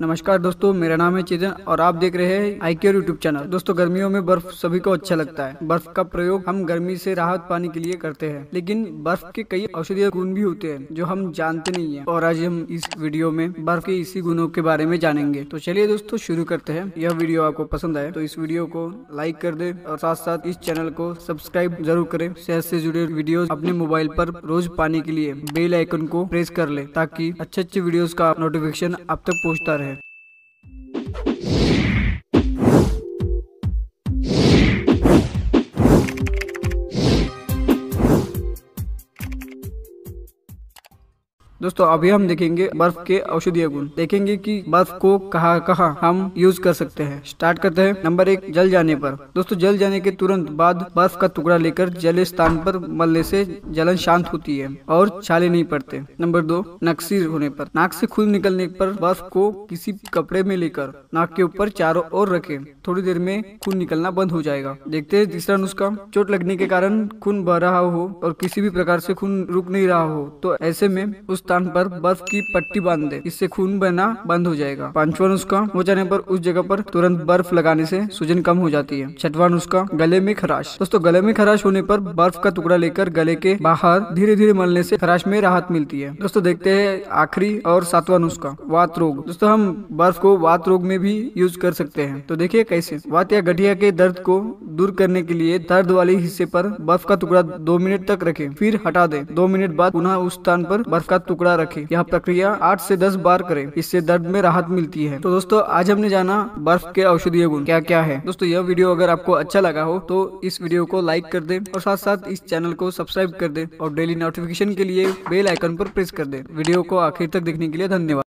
नमस्कार दोस्तों, मेरा नाम है चेतन और आप देख रहे हैं आई केयर यूट्यूब चैनल। दोस्तों, गर्मियों में बर्फ़ सभी को अच्छा लगता है। बर्फ़ का प्रयोग हम गर्मी से राहत पाने के लिए करते हैं। लेकिन बर्फ़ के कई औषधीय गुण भी होते हैं, जो हम जानते नहीं है। और आज हम इस वीडियो में बर्फ़ के इसी गुणों के बारे में जानेंगे। तो चलिए दोस्तों, शुरू करते हैं। यह वीडियो आपको पसंद आए तो इस वीडियो को लाइक कर दे और साथ साथ इस चैनल को सब्सक्राइब ज़रूर करें। सेहत से जुड़े वीडियो अपने मोबाइल पर रोज पाने के लिए बेल आइकन को प्रेस कर ले, ताकि अच्छे अच्छे वीडियोस का नोटिफिकेशन आप तक पहुँचता रहे। दोस्तों, अभी हम देखेंगे बर्फ़ के औषधीय गुण। देखेंगे कि बर्फ़ को कहा कहा हम यूज़ कर सकते हैं। स्टार्ट करते हैं नंबर एक, जल जाने पर। दोस्तों, जल जाने के तुरंत बाद बर्फ़ का टुकड़ा लेकर जले स्थान पर मलने से जलन शांत होती है और छाले नहीं पड़ते। नंबर दो नक्सीर होने पर। नाक से खून निकलने पर बर्फ़ को किसी कपड़े में लेकर नाक के ऊपर चारों ओर रखे। थोड़ी देर में खून निकलना बंद हो जाएगा। देखते हैं तीसरा नुस्खा। चोट लगने के कारण खून बह रहा हो और किसी भी प्रकार से खून रुक नहीं रहा हो तो ऐसे में उस स्थान पर बर्फ़ की पट्टी बाँध दे। इससे खून बहना बंद हो जाएगा। पांचवा नुस्खा हो जाने पर उस जगह पर तुरंत बर्फ़ लगाने से सूजन कम हो जाती है। छठवा नुस्खा गले में खराश। दोस्तों, गले में खराश होने पर बर्फ़ का टुकड़ा लेकर गले के बाहर धीरे धीरे मलने से खराश में राहत मिलती है। दोस्तों, देखते हैं आखिरी और सातवा नुस्खा वात रोग। दोस्तों, हम बर्फ़ को वात रोग में भी यूज़ कर सकते हैं। तो देखिए कैसे, वात या गठिया के दर्द को दूर करने के लिए दर्द वाले हिस्से पर बर्फ़ का टुकड़ा दो मिनट तक रखें, फिर हटा दें। दो मिनट बाद पुनः उस स्थान पर बर्फ़ का टुकड़ा रखें। यह प्रक्रिया आठ से दस बार करें। इससे दर्द में राहत मिलती है। तो दोस्तों, आज हमने जाना बर्फ़ के औषधीय गुण। क्या क्या है? दोस्तों, यह वीडियो अगर आपको अच्छा लगा हो तो इस वीडियो को लाइक कर दे और साथ साथ इस चैनल को सब्सक्राइब कर दे और डेली नोटिफिकेशन के लिए बेल आइकन पर प्रेस कर दे। वीडियो को आखिर तक देखने के लिए धन्यवाद।